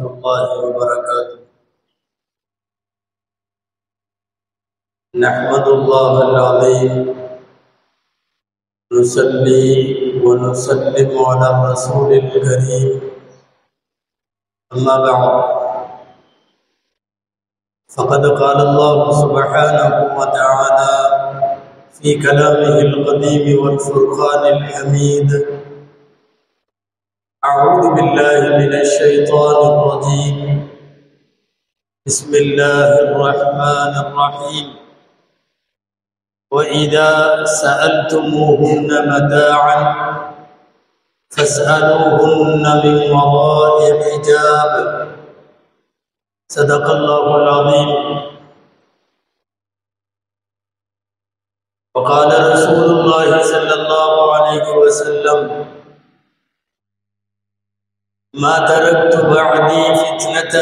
الله وبركاته. نحمد الله العظيم. نصلي ونسلم على الرسول الكريم. أما بعد. فقد قال الله سبحانه وتعالى في كلامه القديم والفرقان الحميد أعوذ بالله من الشيطان الرجيم. بسم الله الرحمن الرحيم. وإذا سألتموهن متاعا فاسألوهن من وراء حجاب. صدق الله العظيم. وقال رسول الله صلى الله عليه وسلم ما تركت بعدي فتنة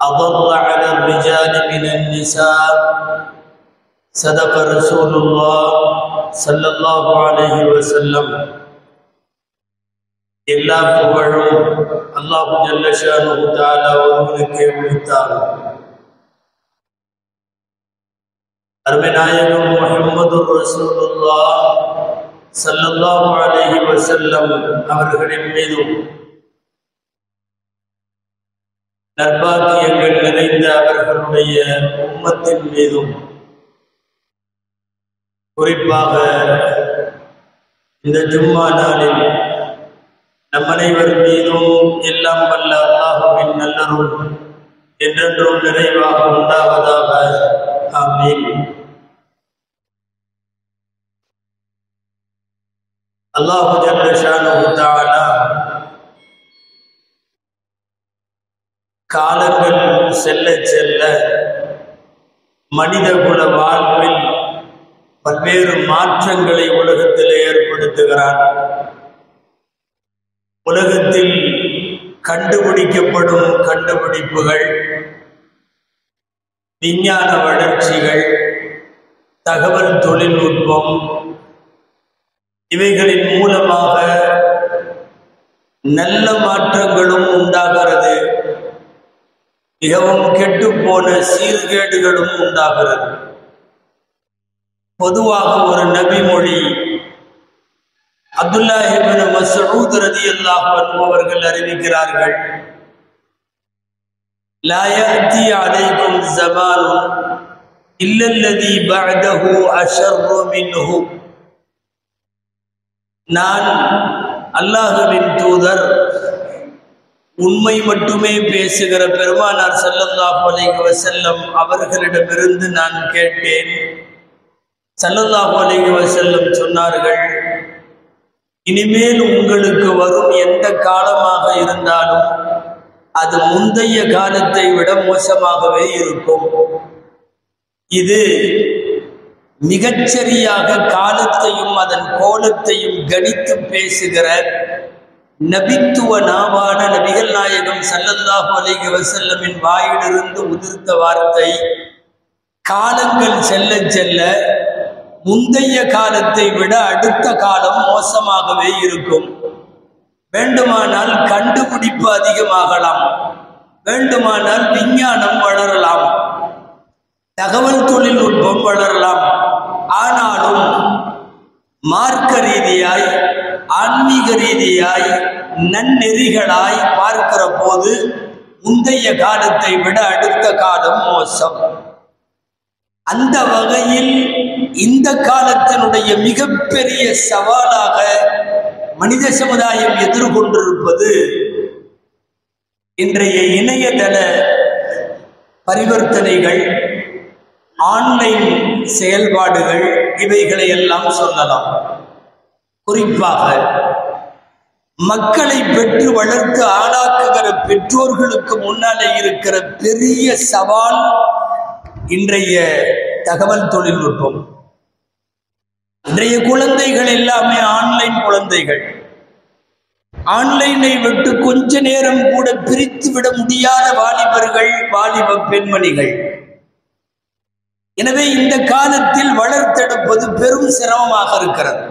أضل على الرجال من النساء صدق رسول الله صلى الله عليه وسلم எல்லா புகழும் அல்லாஹு ஜல்லஷானு தாலா ஒருவனுக்கே உரித்தார் அருமைநாயகம் முஹம்மது ரசூலுல்லா சல்லல்லாஹு அலைஹி வஸல்லம் அவர்களின் மீதும் நற்பாக்கியங்கள் நிறைந்த அவர்களுடைய உம்மத்தின் மீதும் குறிப்பாக இந்த ஜும்மா நாளில் நம் அனைவர் மீதும் எல்லாம் வல்ல அல்லாஹுவின் நல்லருள் என்றென்றும் நிறைவாக உண்டாவதாக. ஆமீன். அல்லாஹ் காலங்கள் செல்ல செல்ல மனித குல வாழ்வில் பல்வேறு மாற்றங்களை உலகத்தில் ஏற்படுத்துகிறான். உலகத்தில் கண்டுபிடிக்கப்படும் கண்டுபிடிப்புகள் விஞ்ஞான வளர்ச்சிகள் தகவல் தொழில்நுட்பம் இவைகளின் மூலமாக நல்ல மாற்றங்களும் உண்டாகிறது. மிகவும் கெட்டு போன சீர்கேடுகளும் உண்டாகிறது. பொதுவாக ஒரு நபி மொழி அப்துல்லாஹிபின் மசூத் ரதி அல்லாஹ் அவர்கள் அறிவிக்கிறார்கள் லாயத்தி அலைக்கும் ஜமான் இல்லல்லதி பஅதஹு அஷர்ரு மின்ஹு. நான் அல்லாஹுவின் தூதர். உண்மை மட்டுமே பேசுகிற பெருமானார் ஸல்லல்லாஹு அலைஹி வசல்லம் அவர்களிடமிருந்து நான் கேட்டேன். ஸல்லல்லாஹு அலைஹி வசல்லம் சொன்னார்கள் இனிமேல் உங்களுக்கு வரும் எந்த காலமாக இருந்தாலும் அது முந்தைய காலத்தை விட மோசமாகவே இருக்கும். இது மிகச்சரியாக காலத்தையும் அதன் கோலத்தையும் கணித்து பேசுகிற நபித்துவ நாவான நபிகள் நாயகம் சல்லல்லாஹு அலைஹி வசல்லமின் வாயிலிருந்து உதிர்த்த வார்த்தை காலங்கள் செல்ல செல்ல முந்தைய காலத்தை விட அடுத்த காலம் மோசமாகவே இருக்கும். வேண்டுமானால் கண்டுபிடிப்பு அதிகமாகலாம். வேண்டுமானால் விஞ்ஞானம் வளரலாம். தகவல் தொழில்நுட்பம் வளரலாம். ஆனாலும் மார்க்க ரீதியாய் ஆன்மீக ரீதியாய் நன்னெறிகளாய் பார்க்கிற போது முந்தைய காலத்தை விட அடுத்த காலம் மோசம். அந்த வகையில் இந்த காலத்தினுடைய மிகப்பெரிய சவாலாக மனித சமுதாயம் எதிர்கொண்டிருப்பது இன்றைய இணையதள பரிவர்த்தனைகள் ஆன்லைன் செயல்பாடுகள் இவைகளை எல்லாம் சொல்லலாம். குறிப்பாக மக்களை பெற்று வளர்த்து ஆளாக்குகிற பெற்றோர்களுக்கு முன்னாலே இருக்கிற பெரிய சவால் இன்றைய தகவல் தொழில்நுட்பம். இன்றைய குழந்தைகள் எல்லாமே ஆன்லைன் குழந்தைகள். ஆன்லைனை விட்டு கொஞ்ச நேரம் கூட பிரித்து விட முடியாத வாலிபர்கள் வாலிப பெண்மணிகள். எனவே இந்த காலத்தில் வளர்த்தெடுப்பது பெரும் சிரமமாக இருக்கிறது.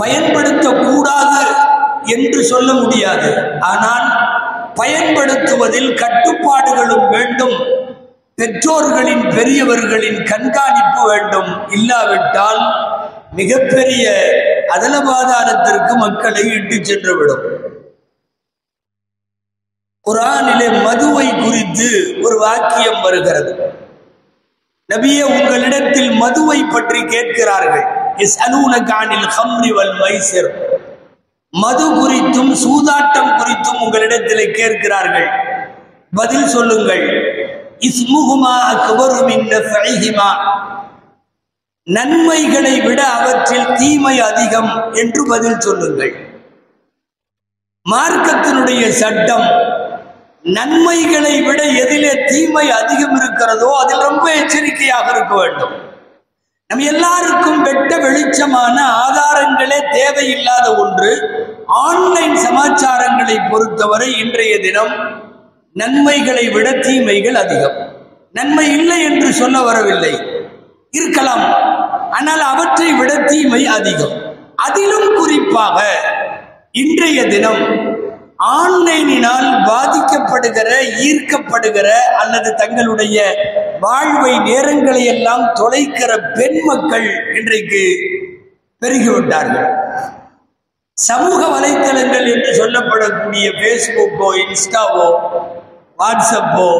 பயன்படுத்தக்கூடாது என்று சொல்ல முடியாது. ஆனால் பயன்படுத்துவதில் கட்டுப்பாடுகளும் வேண்டும். பெற்றோர்களின் பெரியவர்களின் கண்காணிப்பு வேண்டும். இல்லாவிட்டால் மிகப்பெரிய அதலபாதாரத்திற்கு மக்களை இட்டு சென்றுவிடும். குரானிலே மதுவை குறித்து ஒரு வாக்கியம் வருகிறது. நபியே உங்களிடத்தில் மதுவை பற்றி கேட்கிறார்கள். கானில் ஹம்ரி வல் மைசிர் மது குறித்தும் சூதாட்டம் குறித்தும் உங்களிடத்தில் கேட்கிறார்கள். பதில் சொல்லுங்கள். இஸ்முகுமா அக்பரு ஃபைஹிமா நன்மைகளை விட அவற்றில் தீமை அதிகம் என்று பதில் சொல்லுங்கள். மார்க்கத்தினுடைய சட்டம் நன்மைகளை விட எதிலே தீமை அதிகம் இருக்கிறதோ அதில் ரொம்ப எச்சரிக்கையாக இருக்க வேண்டும். நம் எல்லாருக்கும் வெட்ட வெளிச்சமான ஆதாரங்களே தேவையில்லாத ஒன்று ஆன்லைன் சமாச்சாரங்களை பொறுத்தவரை இன்றைய தினம் நன்மைகளை விட தீமைகள் அதிகம். நன்மை இல்லை என்று சொல்ல வரவில்லை. இருக்கலாம். ஆனால் அவற்றை விட தீமை அதிகம். அதிலும் குறிப்பாக இன்றைய தினம் ஆன்லைனினால் பாதிக்கப்படுகிற ஈர்க்கப்படுகிற அல்லது தங்களுடைய வாழ்வை நேரங்களை எல்லாம் தொலைக்கிற பெண் மக்கள் இன்றைக்கு பெருகிவிட்டார்கள் சமூக வலைத்தளங்கள் என்று சொல்லப்படக்கூடிய ஃபேஸ்புக்கோ இன்ஸ்டாவோ வாட்ஸ்அப்போ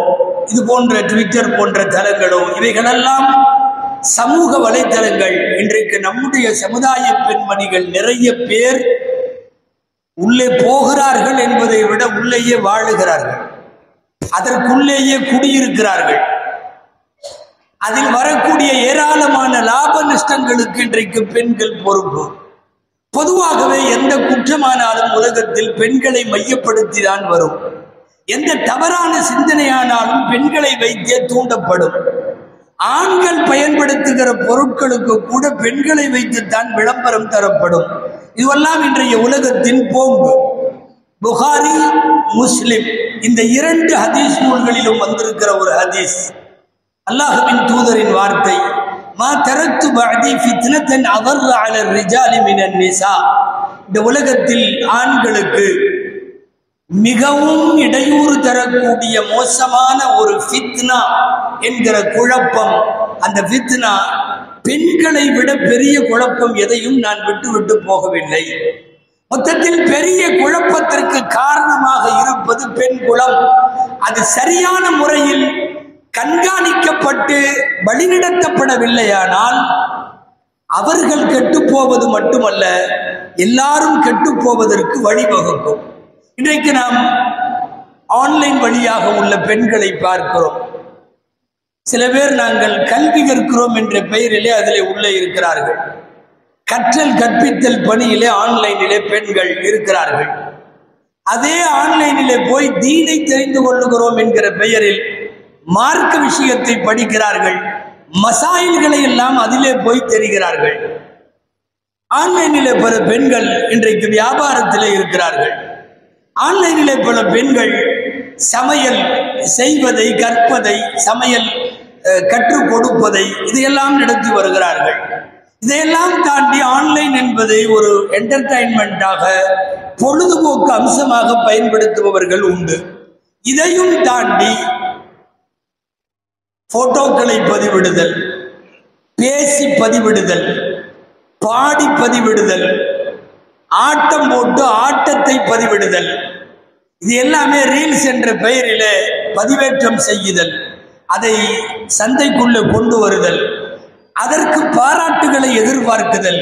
இது போன்ற ட்விட்டர் போன்ற தளங்களோ இவைகளெல்லாம் சமூக வலைத்தளங்கள். இன்றைக்கு நம்முடைய சமுதாய பெண்மணிகள் நிறைய பேர் உள்ளே போகிறார்கள் என்பதை விட உள்ளேயே வாழுகிறார்கள். அதற்குள்ளேயே குடியிருக்கிறார்கள். அதில் வரக்கூடிய ஏராளமான லாப நஷ்டங்களுக்கு இன்றைக்கு பெண்கள் பொறுப்பு. பொதுவாகவே எந்த குற்றமானாலும் உலகத்தில் பெண்களை மையப்படுத்தி தான் வரும். எந்த தவறான சிந்தனையானாலும் பெண்களை வைத்தே தூண்டப்படும். ஆண்கள் பயன்படுத்துகிற பொருட்களுக்கு கூட பெண்களை வைத்துத்தான் விளம்பரம் தரப்படும். இதுவெல்லாம் இன்றைய உலகத்தின் போம்பு புகாரி முஸ்லிம். இந்த இரண்டு ஹதீஸ் நூல்களிலும் வந்திருக்கிற ஒரு ஹதீஸ். அல்லாஹுவின் தூதரின் வார்த்தை மா தரத்து பாதி ஃபித்னத்தன் அவர் அலர் ரிஜாலி மினன் நிசா. இந்த உலகத்தில் ஆண்களுக்கு மிகவும் இடையூறு தரக்கூடிய மோசமான ஒரு ஃபித்னா என்கிற குழப்பம் அந்த ஃபித்னா பெண்களை விட பெரிய குழப்பம் எதையும் நான் விட்டு விட்டு போகவில்லை. மொத்தத்தில் பெரிய குழப்பத்திற்கு காரணமாக இருப்பது பெண் குலம் அது சரியான முறையில் கண்காணிக்கப்பட்டு வழிநடத்தப்படவில்லையானால் அவர்கள் கெட்டுப்போவது மட்டுமல்ல எல்லாரும் கெட்டுப்போவதற்கு வழிவகுக்கும். இன்றைக்கு நாம் ஆன்லைன் வழியாக உள்ள பெண்களை பார்க்கிறோம். சில பேர் நாங்கள் கல்வி கற்கிறோம் என்ற பெயரிலே அதிலே உள்ளே இருக்கிறார்கள். கற்றல் கற்பித்தல் பணியிலே ஆன்லைனிலே பெண்கள் இருக்கிறார்கள். அதே ஆன்லைனிலே போய் தீனை தெரிந்து கொள்ளுகிறோம் என்கிற பெயரில் மார்க்க விஷயத்தை படிக்கிறார்கள். மசாயில்களை எல்லாம் அதிலே போய் தெரிகிறார்கள். ஆன்லைனிலே பல பெண்கள் இன்றைக்கு வியாபாரத்திலே இருக்கிறார்கள். ஆன்லைனிலே பல பெண்கள் சமையல் செய்வதை கற்பதை சமையல் கற்றுக் கொடுப்பதை இதையெல்லாம் நடத்தி வருகிறார்கள். இதையெல்லாம் தாண்டி ஆன்லைன் என்பதை ஒரு என்டர்டைன்மெண்ட்டாக பொழுதுபோக்கு அம்சமாக பயன்படுத்துபவர்கள் உண்டு. இதையும் தாண்டி போட்டோக்களை பதிவிடுதல் பேசி பதிவிடுதல் பாடி பதிவிடுதல் ஆட்டம் போட்டு ஆட்டத்தை பதிவிடுதல் இது எல்லாமே ரீல்ஸ் என்ற பெயரிலே பதிவேற்றம் செய்யுதல். அதை சந்தைக்குள்ளே கொண்டு வருதல் அதற்கு பாராட்டுகளை எதிர்பார்க்குதல்.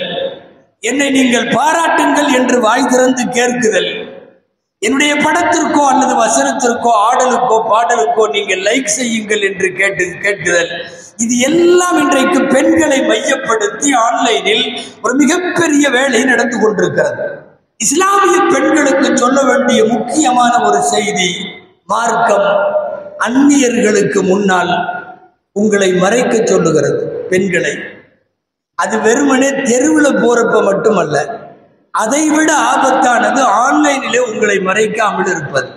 என்னை நீங்கள் பாராட்டுங்கள் என்று வாய் திறந்து கேட்குதல். என்னுடைய படத்திற்கோ அல்லது வசனத்திற்கோ ஆடலுக்கோ பாடலுக்கோ நீங்கள் லைக் செய்யுங்கள் என்று கேட்டு கேட்குதல். இது எல்லாம் இன்றைக்கு பெண்களை மையப்படுத்தி ஆன்லைனில் ஒரு மிகப்பெரிய வேலை நடந்து கொண்டிருக்கிறது. இஸ்லாமிய பெண்களுக்கு சொல்ல வேண்டிய முக்கியமான ஒரு செய்தி மார்க்கம். அந்நியர்களுக்கு முன்னால் உங்களை மறைக்க சொல்லுகிறது பெண்களை. அது வெறுமனே தெருவில் போறப்ப மட்டுமல்ல அதைவிட ஆபத்தானது ஆன்லைனிலே உங்களை மறைக்காமல் இருப்பது.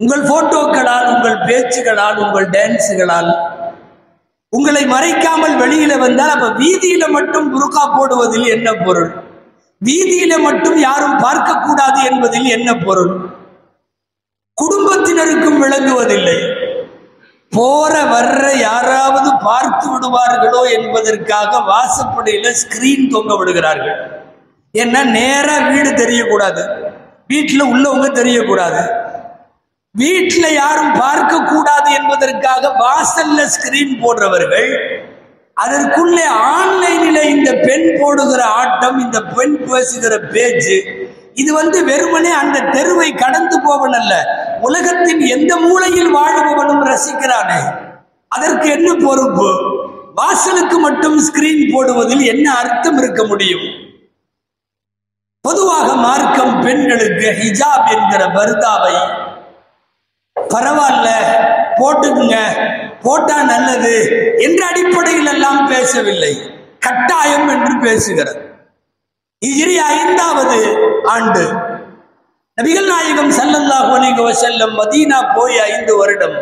உங்கள் போட்டோக்களால் உங்கள் பேச்சுகளால் உங்கள் டான்ஸுகளால் உங்களை மறைக்காமல் வெளியில வந்தால் அப்ப வீதியில மட்டும் புருக்கா போடுவதில் என்ன பொருள்? வீதியில மட்டும் யாரும் பார்க்கக்கூடாது என்பதில் என்ன பொருள்? குடும்பத்தினருக்கும் விளங்குவதில்லை. போற வர்ற யாராவது பார்த்து விடுவார்களோ என்பதற்காக வாசப்படியில ஸ்கிரீன் தொங்க விடுகிறார்கள். ஏன்னா நேரா வீடு தெரியக்கூடாது. வீட்டில் உள்ளவங்க தெரியக்கூடாது. வீட்டில் யாரும் பார்க்க கூடாது என்பதற்காக வாசல்ல ஸ்கிரீன் போடுறவர்கள் அதற்குள்ளே ஆன்லைனில் இந்த பெண் போடுகிற ஆட்டம் இந்த பெண் பேசுகிற பேச்சு இது வந்து வெறுமனே அந்த தெருவை கடந்து போவன் அல்ல உலகத்தின் எந்த மூலையில் வாழ்பவனும் ரசிக்கிறானே. அதற்கு என்ன பொறுப்பு? வாசலுக்கு மட்டும் ஸ்கிரீன் போடுவதில் என்ன அர்த்தம் இருக்க முடியும்? பொதுவாக மார்க்கம் பெண்களுக்கு ஹிஜாப் என்கிற பர்தாவை பரவாயில்ல போட்டுக்குங்க போட்டா நல்லது என்ற அடிப்படையில் எல்லாம் பேசவில்லை. கட்டாயம் என்று பேசுகிறது. இஜிரி ஐந்தாவது ஆண்டு. நபிகள் நாயகம் ஸல்லல்லாஹு அலைஹி வஸல்லம் மதீனா போய் ஐந்து வருடம்.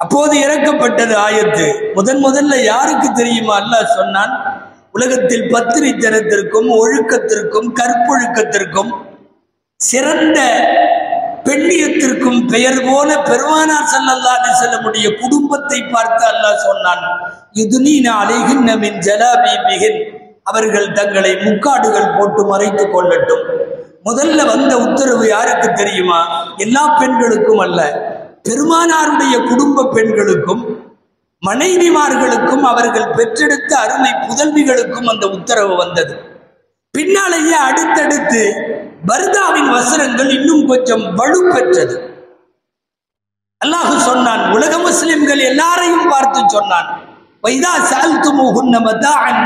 அப்போது இறக்கப்பட்டது ஆயத்து. முதன் முதல்ல யாருக்கு தெரியுமா? அல்லாஹ் சொன்னான் உலகத்தில் பத்திரித்தனத்திற்கும் ஒழுக்கத்திற்கும் கற்பொழுக்கத்திற்கும் சிறந்த பெண்ணியத்திற்கும் பெயர் போல பெருமானார் ஸல்லல்லாஹு செல்லமுடைய குடும்பத்தை பார்த்து அல்லாஹ் சொன்னான் இதுனீன அலைகின்ன மின் ஜலாபீபிகின் அவர்கள் தங்களை முக்காடுகள் போட்டு மறைத்துக் கொள்ளட்டும். முதல்ல வந்த உத்தரவு யாருக்கு தெரியுமா? எல்லா பெண்களுக்கும் அல்ல. பெருமானாருடைய குடும்ப பெண்களுக்கும் மனைவிமார்களுக்கும் அவர்கள் பெற்றெடுத்த அருமை புதல்விகளுக்கும் அந்த உத்தரவு வந்தது. பின்னாலேயே அடுத்தடுத்து பர்தாவின் வசனங்கள் இன்னும் கொஞ்சம் வலு பெற்றது அல்லாஹு சொன்னான் உலக முஸ்லிம்கள் எல்லாரையும் பார்த்து சொன்னான். வைதா சால்துமுஹுன்ன மதாஅன்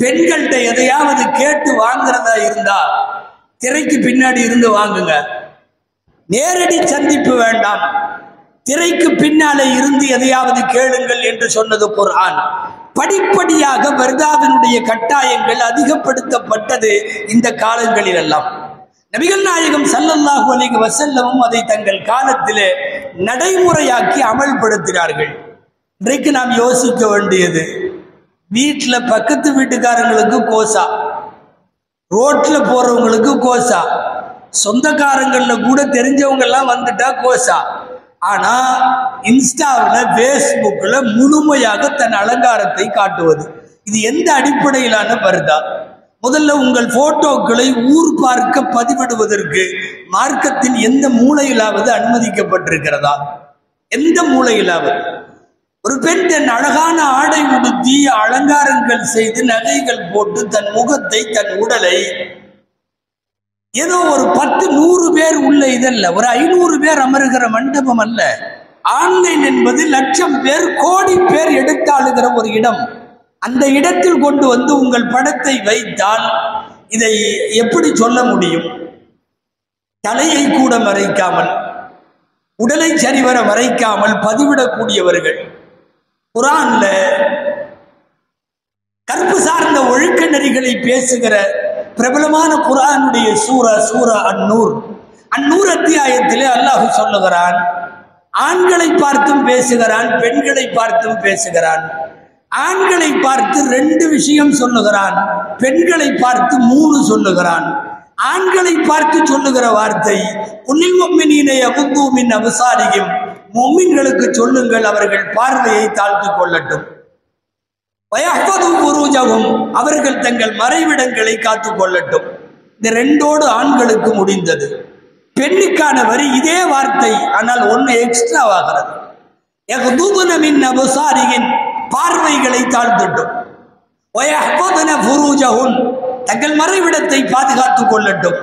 பெண்கள்கிட்ட எதையாவது கேட்டு வாங்குறதா இருந்தா திரைக்கு பின்னாடி இருந்து வாங்குங்க. நேரடி சந்திப்பு வேண்டாம். திரைக்கு பின்னாலே இருந்து எதையாவது கேளுங்கள் என்று சொன்னது குர்ஆன். படிப்படியாக பர்தாவினுடைய கட்டாயங்கள் அதிகப்படுத்தப்பட்டது இந்த காலங்களில் எல்லாம் நபிகள் நாயகம் சல்லல்லாஹு அலிக வசல்லமும் அதை தங்கள் காலத்திலே நடைமுறையாக்கி அமல்படுத்தினார்கள். இன்றைக்கு நாம் யோசிக்க வேண்டியது. வீட்டில் பக்கத்து வீட்டுக்காரங்களுக்கு கோசா. ரோட்டில் போறவங்களுக்கு கோசா. சொந்தக்காரங்களில் கூட தெரிஞ்சவங்க எல்லாம் வந்துட்டா கோசா. ஆனா இன்ஸ்டாவில் ஃபேஸ்புக்கில் முழுமையாக தன் அலங்காரத்தை காட்டுவது. இது எந்த அடிப்படையிலான பருதா? முதல்ல உங்கள் போட்டோக்களை ஊர் பார்க்க பதிவிடுவதற்கு மார்க்கத்தின் எந்த மூலையிலாவது அனுமதிக்கப்பட்டிருக்கிறதா? எந்த மூலையிலாவது? ஒரு பெண் தன் அழகான ஆடை உடுத்தி அலங்காரங்கள் செய்து நகைகள் போட்டு தன் முகத்தை தன் உடலை. ஏதோ ஒரு பத்து நூறு பேர் உள்ள இதல்ல. ஒரு ஐநூறு பேர் அமருகிற மண்டபம் அல்ல. ஆன்லைன் என்பது லட்சம் பேர் கோடி பேர் எடுத்தாளுகிற ஒரு இடம். அந்த இடத்தில் கொண்டு வந்து உங்கள் படத்தை வைத்தால் இதை எப்படி சொல்ல முடியும்? தலையை கூட மறைக்காமல் உடலை சரிவர மறைக்காமல் பதிவிடக்கூடியவர்கள். குரான்ல கற்பு சார்ந்த ஒழுக்க நெறிகளை பேசுகிற பிரபலமான குரானுடைய சூரா சூரா அந்நூர் அந்நூர் அத்தியாயத்திலே அல்லாஹ் சொல்லுகிறான் ஆண்களை பார்த்தும் பேசுகிறான் பெண்களை பார்த்தும் பேசுகிறான். ஆண்களை பார்த்து ரெண்டு விஷயம் சொல்லுகிறான் பெண்களை பார்த்து மூணு சொல்லுகிறான். ஆண்களை பார்த்து சொல்லுகிற வார்த்தை உன்னில் மொம்மினீனை அபுத்தூமின் அவசாரியும் மொமின்களுக்கு சொல்லுங்கள் அவர்கள் பார்வையை தாழ்த்திக் கொள்ளட்டும். வயஹ்பதும் புரூஜகும் அவர்கள் தங்கள் மறைவிடங்களை காத்துக் கொள்ளட்டும். இந்த ரெண்டோடு ஆண்களுக்கு முடிந்தது. பெண்ணுக்கான வரி இதே வார்த்தை ஆனால் ஒன்று எக்ஸ்ட்ரா ஆகிறது யஹ்துபுன மின் அபுசாரியின் பார்வைகளை தாழ்ந்துட்டும். வயஹ்பதுன புரூஜகுன் தங்கள் மறைவிடத்தை பாதுகாத்துக் கொள்ளட்டும்.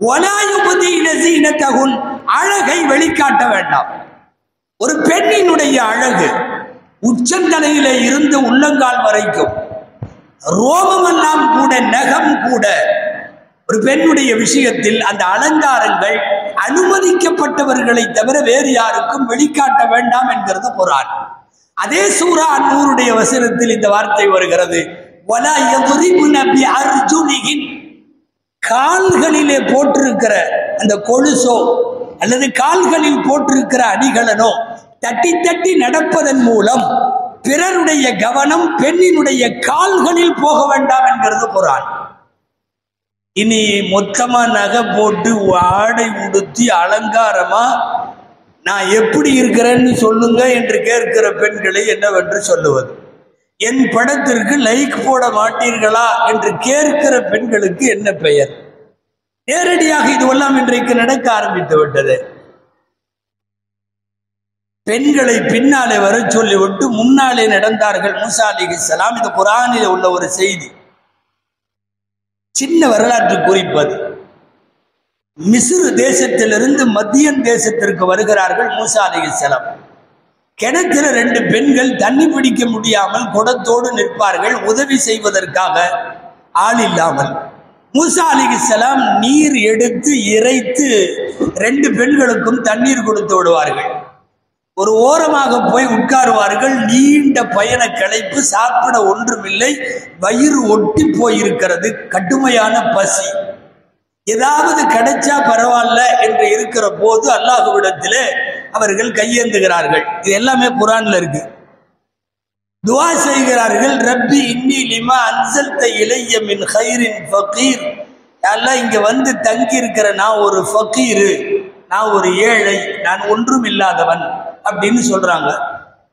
ஒலாயுபதீன சீனத்தகுன் அழகை வெளிக்காட்ட வேண்டாம். ஒரு பெண்ணினுடைய அழகு உச்சந்தலையிலே இருந்து உள்ளங்கால் வரைக்கும். ரோமமெல்லாம் கூட நகம் கூட. ஒரு பெண்ணுடைய விஷயத்தில் அந்த அலங்காரங்கள் அனுமதிக்கப்பட்டவர்களை தவிர வேறு யாருக்கும் வெளிக்காட்ட வேண்டாம் என்கிறது குரான். அதே சூரா அன்னூருடைய வசனத்தில் இந்த வார்த்தை வருகிறது. கால்களிலே போட்டிருக்கிற அந்த கொலுசோ அல்லது கால்களில் போட்டிருக்கிற அணிகலனோ தட்டி தட்டி நடப்பதன் மூலம் பிறருடைய கவனம் பெண்ணினுடைய கால்களில் போக வேண்டாம் என்கிறது குரான். இனி மொத்தமா நகை போட்டு ஆடை உடுத்தி அலங்காரமா நான் எப்படி இருக்கிறேன்னு சொல்லுங்க என்று கேட்கிற பெண்களை என்னவென்று சொல்லுவது. என் படத்திற்கு லைக் போட மாட்டீர்களா என்று கேட்கிற பெண்களுக்கு என்ன பெயர்? நேரடியாக இதுவெல்லாம் இன்றைக்கு நடக்க ஆரம்பித்து விட்டது. பெண்களை பின்னாலே வர சொல்லிவிட்டு முன்னாலே நடந்தார்கள் மூசா அலிஹிஸ்ஸலாம் இது குரானில் உள்ள ஒரு செய்தி. சின்ன வரலாற்று குறிப்பது மிஸ்ரு தேசத்திலிருந்து மத்தியன் தேசத்திற்கு வருகிறார்கள் மூசா அலிஹிஸ்ஸலாம் கிணத்துல ரெண்டு பெண்கள் தண்ணி பிடிக்க முடியாமல் குடத்தோடு நிற்பார்கள். உதவி செய்வதற்காக ஆள் இல்லாமல். மூசா அலிஹிஸ்ஸலாம் நீர் எடுத்து இறைத்து ரெண்டு பெண்களுக்கும் தண்ணீர் கொடுத்து விடுவார்கள். ஒரு ஓரமாக போய் உட்காருவார்கள். நீண்ட பயண களைப்பு சாப்பிட ஒன்றுமில்லை. வயிறு ஒட்டி போயிருக்கிறது. கடுமையான பசி. ஏதாவது கிடைச்சா பரவாயில்ல என்று இருக்கிற போது அல்லாஹுவிடத்திலே அவர்கள் கையேந்துகிறார்கள். இது எல்லாமே குரான்ல இருக்கு. துவா செய்கிறார்கள். ரப்பி இன்னி லிமா அன்சல்த இளைய மின் ஹைரின் ஃபக்கீர் எல்லாம் இங்க வந்து தங்கி இருக்கிற நான் ஒரு ஃபக்கீரு நான் ஒரு ஏழை. நான் ஒன்றும் இல்லாதவன் அப்படின்னு சொல்றாங்க.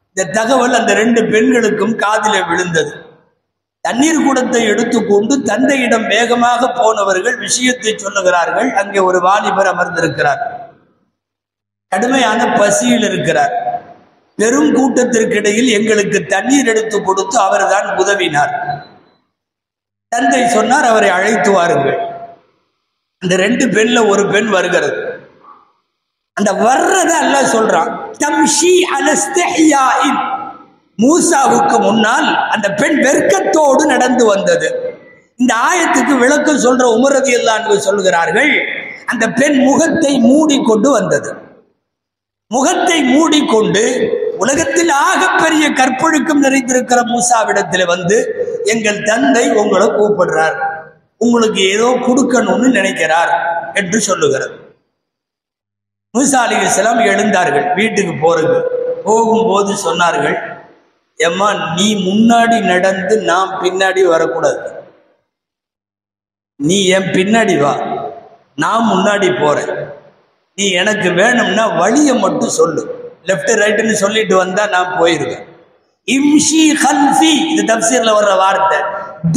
இந்த தகவல் அந்த ரெண்டு பெண்களுக்கும் காதிலே விழுந்தது. தண்ணீர் குடத்தை எடுத்துக்கொண்டு தந்தையிடம் வேகமாக போனவர்கள் விஷயத்தை சொல்லுகிறார்கள். அங்கே ஒரு வாலிபர் அமர்ந்திருக்கிறார். கடுமையான பசியில் இருக்கிறார். பெரும் கூட்டத்திற்கிடையில் எங்களுக்கு தண்ணீர் எடுத்து கொடுத்து அவர்தான் உதவினார். தந்தை சொன்னார் அவரை அழைத்து வாருங்கள். அந்த ரெண்டு பெண்ல ஒரு பெண் வருகிறது. அந்த வர்றத அல்ல சொல்றான் தம்ஷி அலஸ்தஹியாஇன் மூசாவுக்கு முன்னால் அந்த பெண் வெர்க்கத்தோடு நடந்து வந்தது. இந்த ஆயத்துக்கு விளக்கம் சொல்ற உமரதி என்று சொல்கிறார்கள் அந்த பெண் முகத்தை மூடிக்கொண்டு வந்தது. முகத்தை மூடிக்கொண்டு உலகத்தில் ஆகப்பெரிய கற்பொழுக்கம் நிறைந்திருக்கிற மூசாவிடத்தில் வந்து எங்கள் தந்தை உங்களை கூப்பிடுறார். உங்களுக்கு ஏதோ கொடுக்கணும்னு நினைக்கிறார் என்று சொல்லுகிறது. மூசா அலிஸ்லாம் எழுந்தார்கள் வீட்டுக்கு போறது. போகும்போது சொன்னார்கள் எம்மா நீ முன்னாடி நடந்து நான் பின்னாடி வரக்கூடாது. நீ என் பின்னாடி வா. நான் முன்னாடி போறேன். நீ எனக்கு வேணும்னா வழியை மட்டும் சொல்லு. லெஃப்ட் ரைட்டுன்னு சொல்லிட்டு வந்தா நான் போயிருவேன். இம்ஷி ஹல்ஃபி இது தப்சீர்ல வர்ற வார்த்தை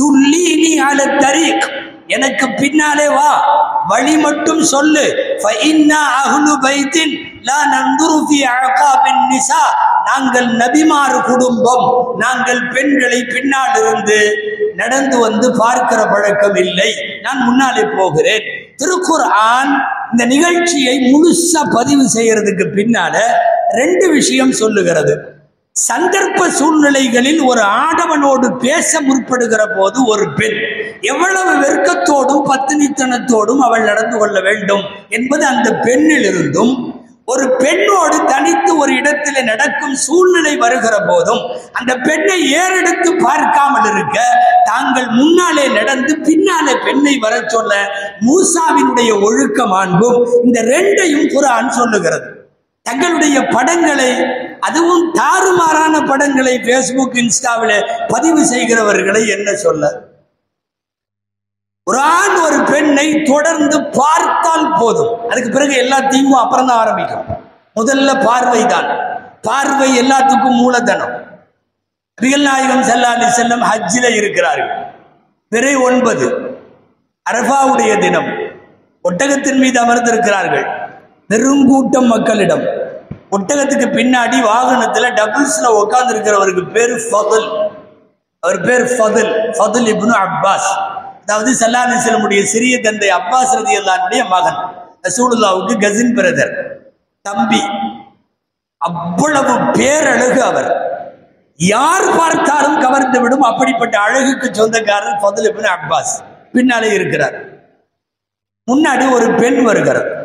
துல்லீனி அல தரீக். எனக்கு பின்னாலே வா. வழி மட்டும் சொல்லு. ஃபஇன்னா பைத்தின் லா நாங்கள் நபிமாறு குடும்பம். நாங்கள் பெண்களை பின்னால் இருந்து நடந்து வந்து பார்க்கிற பழக்கம் இல்லை. நான் முன்னாலே போகிறேன். திருக்குர் ஆன் இந்த நிகழ்ச்சியை முழுசா பதிவு செய்யறதுக்கு பின்னால ரெண்டு விஷயம் சொல்லுகிறது. சந்தர்ப்ப சூழ்நிலைகளில் ஒரு ஆடவனோடு பேச முற்படுகிற போது ஒரு பெண் எவ்வளவு வெறுக்கத்தோடும் பத்தினித்தனத்தோடும் அவள் நடந்து கொள்ள வேண்டும் என்பது அந்த பெண்ணில் இருந்தும் ஒரு பெண்ணோடு தனித்து ஒரு இடத்தில் நடக்கும் சூழ்நிலை வருகிற போதும் அந்த பெண்ணை ஏறெடுத்து பார்க்காமல் இருக்க தாங்கள் முன்னாலே நடந்து பின்னாலே பெண்ணை வர சொல்ல மூசாவினுடைய ஒழுக்க மாண்பும் இந்த ரெண்டையும் குரான் சொல்லுகிறது. தங்களுடைய படங்களை அதுவும் தாறுமாறான படங்களை பேஸ்புக் இன்ஸ்டாவில் பதிவு செய்கிறவர்களை என்ன சொல்ல? ஒரு ஆண் ஒரு பெண்ணை தொடர்ந்து பார்த்தால் போதும். அதுக்கு பிறகு எல்லாத்தையும் அப்புறம் தான் ஆரம்பிக்கும். முதல்ல பார்வை தான். பார்வை எல்லாத்துக்கும் மூலதனம். நபிகள் நாயகம் செல்லாலி செல்லம் ஹஜ்ஜில இருக்கிறார்கள். பிறை ஒன்பது. அரபாவுடைய தினம். ஒட்டகத்தின் மீது அமர்ந்திருக்கிறார்கள். பெருங்கூட்டம் மக்களிடம். ஒட்டகத்துக்கு பின்னாடி வாகனத்துல டபுள்ஸ்ல உட்கார்ந்து இருக்கிறவருக்கு பேரு ஃபதுல். அவர் பேர் ஃபதுல். ஃபதுல் இப்னு அப்பாஸ். அதாவது சல்லாஹ் செல்லமுடைய சிறிய தந்தை அப்பாஸ் ரதி அல்லானுடைய மகன். ரசூலுல்லாவுக்கு கசின் பிரதர் தம்பி. அவ்வளவு பேரழகு அவர். யார் பார்த்தாலும் கவர்ந்து விடும் அப்படிப்பட்ட அழகுக்கு சொந்தக்காரர் ஃபதுல் இப்னு அப்பாஸ். பின்னாலே இருக்கிறார். முன்னாடி ஒரு பெண் வருகிறார்.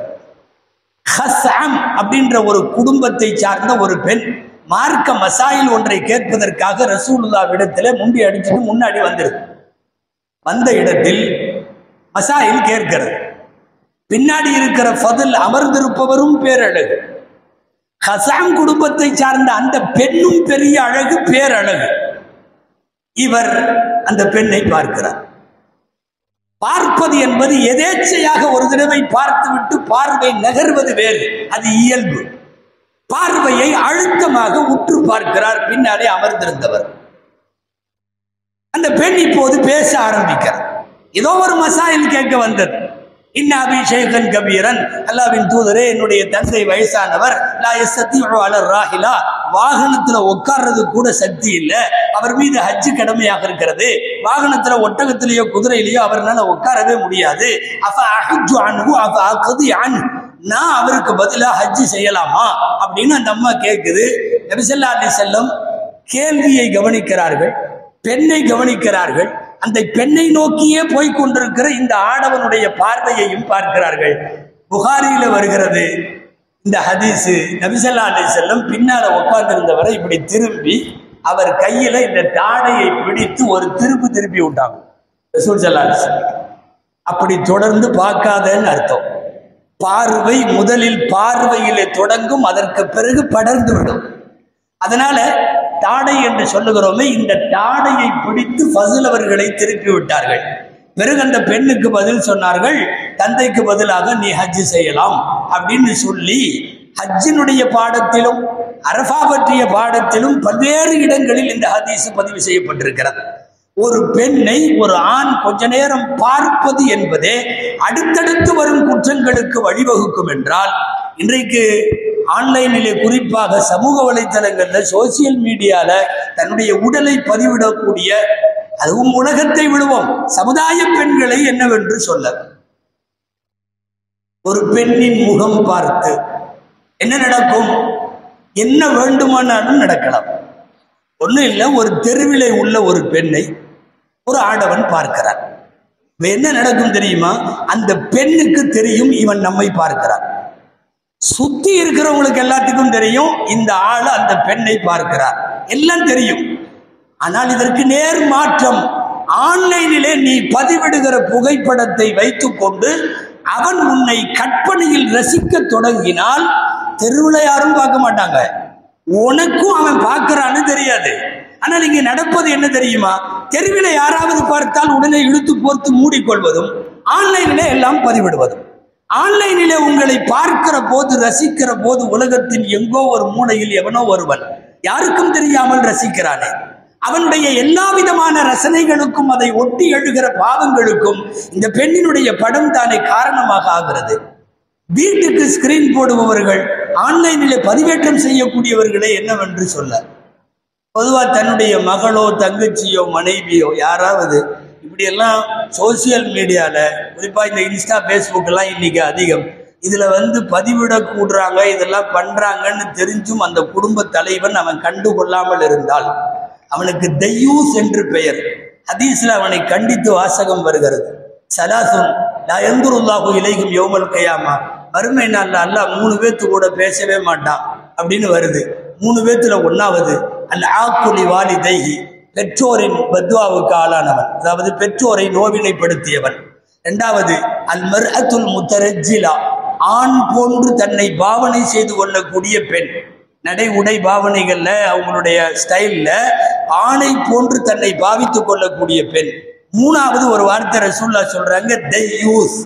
ஹசாம் அப்படின்ற ஒரு குடும்பத்தை சார்ந்த ஒரு பெண் மார்க்க மசாயில் ஒன்றை கேட்பதற்காக ரசூலுல்லா இடத்துல முண்டி அடிச்சுட்டு முன்னாடி வந்திருக்கு. வந்த இடத்தில் மசாயில் கேட்கிறது. பின்னாடி இருக்கிற ஃபதில் அமர்ந்திருப்பவரும் பேரழகு. ஹசாம் குடும்பத்தை சார்ந்த அந்த பெண்ணும் பெரிய அழகு பேரழகு. இவர் அந்த பெண்ணை பார்க்கிறார். பார்ப்பது என்பது எதேச்சையாக ஒரு தடவை பார்த்துவிட்டு பார்வை நகர்வது வேறு. அது இயல்பு. பார்வையை அழுத்தமாக உற்று பார்க்கிறார் பின்னாலே அமர்ந்திருந்தவர். அந்த பெண் இப்போது பேச ஆரம்பிக்கிறார். ஏதோ ஒரு மசாயில் கேட்க வந்தது. இன்னாபி ஷேகன் கபீரன். அல்லாவின் தூதரே என்னுடைய தந்தை வயசானவர். அலர் ராஹிலா வாகனத்துல உட்கார்றது கூட சக்தி இல்லை. அவர் மீது ஹஜ்ஜு கடமையாக இருக்கிறது. வாகனத்துல ஒட்டகத்திலேயோ குதிரையிலேயோ அவர்னால உட்காரவே முடியாது. அப்ப அஹஜ்ஜு அன்ஹு அப்ப அகதி அன். நான் அவருக்கு பதிலாக ஹஜ்ஜு செய்யலாமா? அப்படின்னு அந்த அம்மா கேட்குது நபிசல்லா அலி செல்லம் கேள்வியை கவனிக்கிறார்கள் பெண்ணை கவனிக்கிறார்கள். அந்த பெண்ணை நோக்கியே போய் கொண்டிருக்கிற இந்த ஆடவனுடைய பார்வையையும் பார்க்கிறார்கள். புகாரியில வருகிறது. இந்த ஹதீஸு நபிசல்லா அலி செல்லம் பின்னால உட்கார்ந்திருந்தவரை இப்படி திரும்பி அவர் கையில இந்த தாடையை பிடித்து ஒரு திருப்பு திருப்பி விட்டாங்க. ரசூல் ஸல்லல்லாஹு அப்படி தொடர்ந்து பார்க்காதன்னு அர்த்தம். பார்வை முதலில் பார்வையிலே தொடங்கும் அதற்கு பிறகு படர்ந்து விடும். அதனால தாடை என்று சொல்லுகிறோமே இந்த தாடையை பிடித்து ஃபசில் அவர்களை திருப்பி விட்டார்கள். பிறகு அந்த பெண்ணுக்கு பதில் சொன்னார்கள் தந்தைக்கு பதிலாக நீ ஹஜ்ஜு செய்யலாம் அப்படின்னு சொல்லி ஹஜ்ஜினுடைய பாடத்திலும் அரஃபா பற்றிய பாடத்திலும் பல்வேறு இடங்களில் இந்த ஹதீஸ் பதிவு செய்யப்பட்டிருக்கிறது. ஒரு பெண்ணை ஒரு ஆண் கொஞ்ச நேரம் பார்ப்பது என்பதே அடுத்தடுத்து வரும் குற்றங்களுக்கு வழிவகுக்கும் என்றால் இன்றைக்கு ஆன்லைனிலே குறிப்பாக சமூக வலைத்தளங்கள்ல சோசியல் மீடியால தன்னுடைய உடலை பதிவிடக்கூடிய அதுவும் உலகத்தை விடுவோம் சமுதாய பெண்களை என்னவென்று சொல்ல. ஒரு பெண்ணின் முகம் பார்த்து என்ன நடக்கும்? என்ன வேண்டுமானாலும் நடக்கலாம். ஒன்றும் இல்லை ஒரு தெருவிலே உள்ள ஒரு பெண்ணை ஒரு ஆடவன் பார்க்கிறான். என்ன நடக்கும் தெரியுமா? அந்த பெண்ணுக்கு தெரியும் இவன் நம்மை பார்க்கிறான். சுத்தி இருக்கிறவங்களுக்கு எல்லாத்துக்கும் தெரியும் இந்த ஆள் அந்த பெண்ணை பார்க்கிறார். எல்லாம் தெரியும். ஆனால் இதற்கு நேர் மாற்றம் ஆன்லைனிலே நீ பதிவிடுகிற புகைப்படத்தை வைத்துக்கொண்டு அவன் உன்னை கற்பனையில் ரசிக்க தொடங்கினால் தெருவில் யாரும் பார்க்க மாட்டாங்க. உனக்கும் அவன் பார்க்கிறான்னு தெரியாது. ஆனால் இங்கே நடப்பது என்ன தெரியுமா? தெருவில் யாராவது பார்த்தால் உடனே இழுத்து போர்த்து மூடிக்கொள்வதும் ஆன்லைனிலே எல்லாம் பதிவிடுவதும். ஆன்லைனில் உங்களை பார்க்கிற போது ரசிக்கிற போது உலகத்தின் எங்கோ ஒரு மூலையில் எவனோ ஒருவன் யாருக்கும் தெரியாமல் ரசிக்கிறானே. அவனுடைய எல்லா விதமான ரசனைகளுக்கும் அதை ஒட்டி எழுகிற பாவங்களுக்கும் இந்த பெண்ணினுடைய படம் தானே காரணமாக ஆகிறது. வீட்டுக்கு ஸ்கிரீன் போடுபவர்கள் ஆன்லைனில் பதிவேற்றம் செய்யக்கூடியவர்களே என்னவென்று சொல்ல. பொதுவாக தன்னுடைய மகளோ தங்கச்சியோ மனைவியோ யாராவது இப்படியெல்லாம் சோசியல் மீடியாவில் குறிப்பாக இந்த இன்ஸ்டா ஃபேஸ்புக்கெல்லாம் இன்றைக்கி அதிகம். இதில் வந்து பதிவிட கூடுறாங்க இதெல்லாம் பண்ணுறாங்கன்னு தெரிஞ்சும் அந்த குடும்ப தலைவன் அவன் கண்டு கொள்ளாமல் இருந்தால் அவனுக்கு தெய்யூஸ் என்று பெயர். ஹதீஸில் அவனை கண்டித்து வாசகம் வருகிறது. சலாசுன் நான் எங்குருல்லாஹு இலைக்கும் யோமல் கையாமா. வறுமை நாளில் அல்லா மூணு பேர்த்து கூட பேசவே மாட்டான் அப்படின்னு வருது. மூணு பேர்த்துல ஒன்றாவது அல் ஆக்குலி வாலி தைஹி பெற்றோரின் பத்வாவுக்கு ஆளானவன் அதாவது பெற்றோரை நோவினைப்படுத்தியவன் இரண்டாவது அல் அத்துல் முத்தரஜிலா ஆண் போன்று தன்னை பாவனை செய்து கொள்ளக்கூடிய பெண். நடை உடை பாவனைகள்ல அவங்களுடைய ஸ்டைல்ல ஆணை போன்று தன்னை பாவித்துக் கொள்ளக்கூடிய பெண். மூணாவது ஒரு வார்த்தை ரசூல்லா சொல்றாங்க தெய்யூஸ்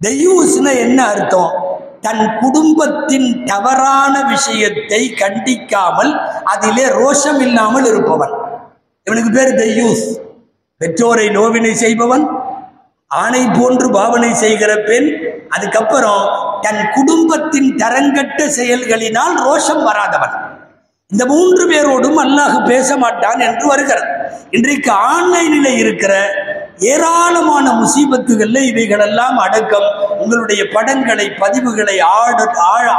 தெய்யூஸ்னா என்ன அர்த்தம்? தன் குடும்பத்தின் தவறான விஷயத்தை கண்டிக்காமல் அதிலே ரோஷம் இல்லாமல் இருப்பவன். இவனுக்கு பேர் தையூஸ் பெற்றோரை நோவினை செய்பவன் ஆணை போன்று பாவனை செய்கிற பெண் அதுக்கப்புறம் தன் குடும்பத்தின் தரங்கட்ட செயல்களினால் ரோஷம் வராதவன். இந்த மூன்று பேரோடும் அல்லாஹ் பேச மாட்டான் என்று வருகிறது. இன்றைக்கு ஆன்லைனில் இருக்கிற ஏராளமான முசீபத்துகளில் இவைகளெல்லாம் அடக்கம். உங்களுடைய படங்களை பதிவுகளை ஆட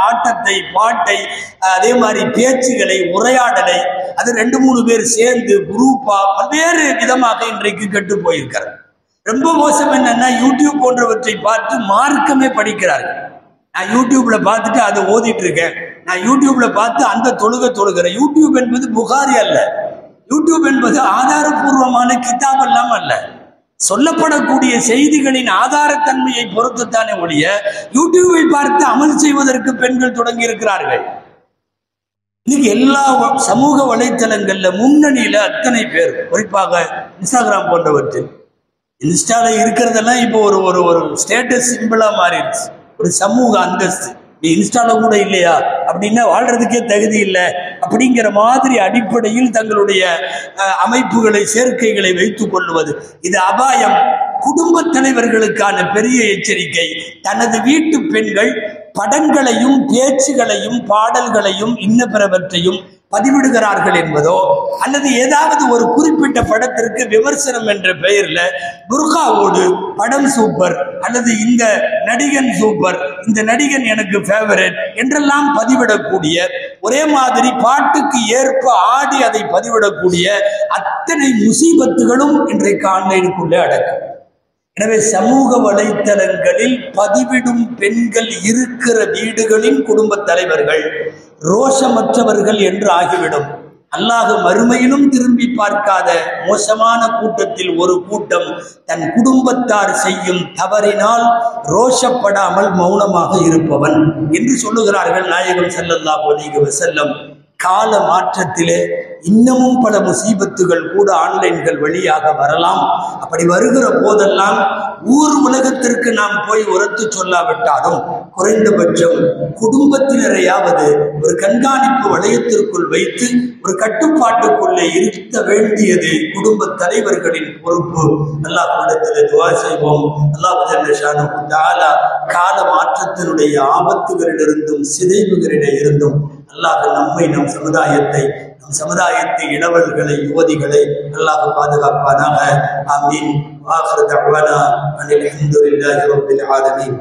ஆட்டத்தை பாட்டை அதே மாதிரி பேச்சுகளை உரையாடலை அது ரெண்டு மூணு பேர் சேர்ந்து குரூப்பா பல்வேறு விதமாக இன்றைக்கு கெட்டு போயிருக்கிறது. ரொம்ப மோசம் என்னன்னா யூடியூப் போன்றவற்றை பார்த்து மார்க்கமே படிக்கிறார்கள். நான் யூடியூப்ல பார்த்துட்டு அதை ஓதிட்டு இருக்கேன் நான் யூடியூப்ல பார்த்து அந்த தொழுக தொழுகிறேன். யூடியூப் என்பது புகாரி அல்ல. யூடியூப் என்பது ஆதாரபூர்வமான கிதாப் எல்லாம் அல்ல சொல்லப்படக்கூடிய செய்திகளின் ஆதாரத்தன்மையை பொறுத்துத்தானே ஒழிய யூடியூபை பார்த்து அமல் செய்வதற்கு பெண்கள் தொடங்கி இருக்கிறார்கள் இன்னைக்கு எல்லா சமூக வலைத்தளங்கள்ல முன்னணியில அத்தனை பேர் குறிப்பாக இன்ஸ்டாகிராம் போன்றவற்றில். இன்ஸ்டால இருக்கிறதெல்லாம் இப்போ ஒரு ஒரு ஒரு ஸ்டேட்டஸ் சிம்பிளா மாறிடுச்சு. ஒரு சமூக அந்தஸ்து. நீ இன்ஸ்டால கூட இல்லையா? அப்படின்னா வாழ்றதுக்கே தகுதி இல்லை. அப்படிங்கிற மாதிரி அடிப்படையில் தங்களுடைய அமைப்புகளை சேர்க்கைகளை வைத்துக் கொள்வது இது அபாயம். குடும்ப தலைவர்களுக்கான பெரிய எச்சரிக்கை. தனது வீட்டு பெண்கள் படங்களையும் பேச்சுகளையும் பாடல்களையும் இன்ன பிறவற்றையும் பதிவிடுகிறார்கள் என்பதோ அல்லது ஏதாவது ஒரு குறிப்பிட்ட படத்திற்கு விமர்சனம் என்ற பெயரில் புர்காவோடு படம் சூப்பர் அல்லது இந்த நடிகன் சூப்பர் இந்த நடிகன் எனக்கு ஃபேவரட் என்றெல்லாம் பதிவிடக்கூடிய ஒரே மாதிரி பாட்டுக்கு ஏற்ப ஆடி அதை பதிவிடக்கூடிய அத்தனை முசீபத்துகளும் இன்றைக்கு ஆன்லைனுக்குள்ளே அடக்கும் எனவே சமூக வலைத்தளங்களில் பதிவிடும் பெண்கள் இருக்கிற வீடுகளின் குடும்ப தலைவர்கள் ரோஷமற்றவர்கள் என்று ஆகிவிடும். அல்லாஹ் மறுமையிலும் திரும்பி பார்க்காத மோசமான கூட்டத்தில் ஒரு கூட்டம் தன் குடும்பத்தார் செய்யும் தவறினால் ரோஷப்படாமல் மௌனமாக இருப்பவன் என்று சொல்லுகிறார்கள் நாயகம் செல்லல்லா அலைஹி செல்லம் கால மாற்றத்திலே இன்னமும் பல முசீபத்துகள் கூட ஆன்லைன்கள் வழியாக வரலாம். அப்படி வருகிற போதெல்லாம் ஊர் உலகத்திற்கு நாம் போய் உரத்து சொல்லாவிட்டாலும் குறைந்தபட்சம் குடும்பத்தினரையாவது ஒரு கண்காணிப்பு வளையத்திற்குள் வைத்து ஒரு கட்டுப்பாட்டுக்குள்ளே இருத்த வேண்டியது குடும்ப தலைவர்களின் பொறுப்பு. அல்லாஹ்விடத்தில் துவா செய்வோம். அல்லாஹ் தாலா கால மாற்றத்தினுடைய ஆபத்துகளிலிருந்தும் சிதைவுகளிலே இருந்தும் அல்லாஹ் நம்மை நம் சமுதாயத்தை சமுதாயத்து இளவல்களை யுவதிகளை அல்லாஹ் பாதுகாப்பானாக. ஆமீன். ஆஹிரு தஅவானா அனில் ஹம்துலில்லாஹி ரப்பில் ஆலமீன்.